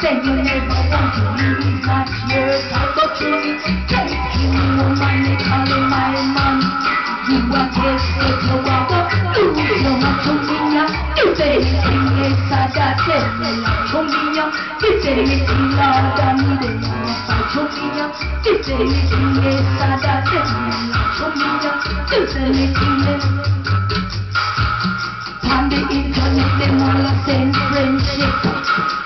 say you never want to leave your type But you taking woman, they call him my man You are you to me If me to me If anything Lord, I need it to me If anything is sad, I tell me to me If anything is on the internet, them all a send friendship.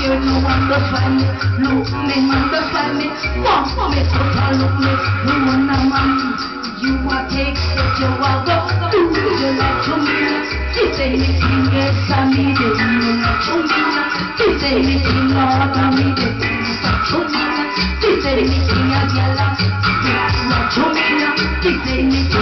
you, no find me. Look me, man find me. Want me to tell look me, no one a man. You are take it, you are go, do you like to me? If anything yes, I need it, you like to me. If anything Lord, I need it, to me. If anything I get like, like to me. If anything.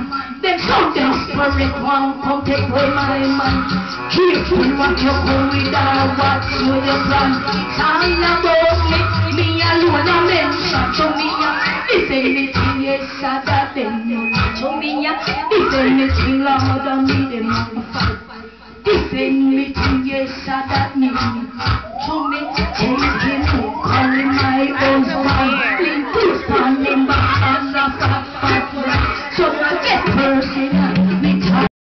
desperate want come take away my man. Careful what you go without what you your plan. It's all about me, me alone a mention to me. uh, If anything yes, I that them to me. uh, If anything Lord, I me them on fight. If anything yes, I that me to me. Taking me,